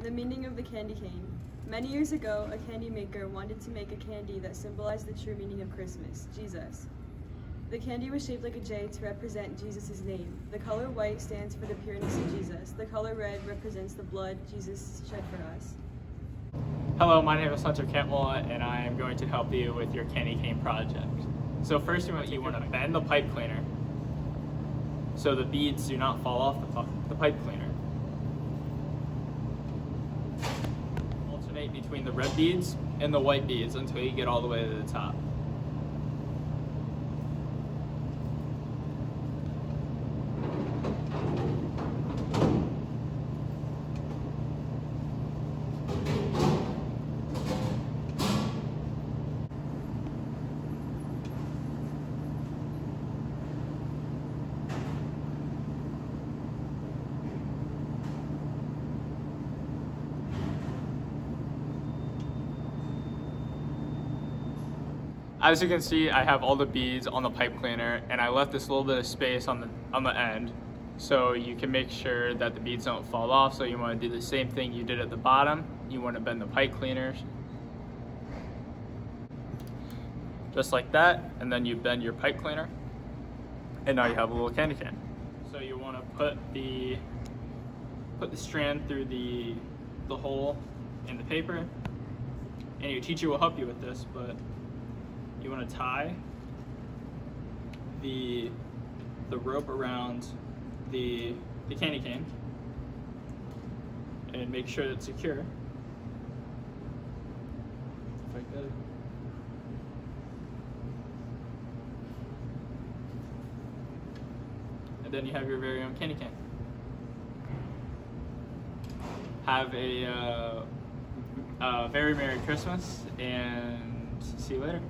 The meaning of the candy cane. Many years ago, a candy maker wanted to make a candy that symbolized the true meaning of Christmas, Jesus. The candy was shaped like a J to represent Jesus' name. The color white stands for the pureness of Jesus. The color red represents the blood Jesus shed for us. Hello, my name is Hunter Cantwell, and I am going to help you with your candy cane project. So first you want, you want to bend the pipe cleaner so the beads do not fall off the, the pipe cleaner. Between the red beads and the white beads until you get all the way to the top. As you can see, I have all the beads on the pipe cleaner and I left this little bit of space on the, on the end so you can make sure that the beads don't fall off. So you want to do the same thing you did at the bottom. You want to bend the pipe cleaners just like that and then you bend your pipe cleaner and now you have a little candy can. So you want to put the put the strand through the the hole in the paper and your teacher will help you with this but you want to tie the the rope around the the candy cane and make sure it's secure. Like that. And then you have your very own candy cane. Have a uh, uh, very Merry Christmas and see you later.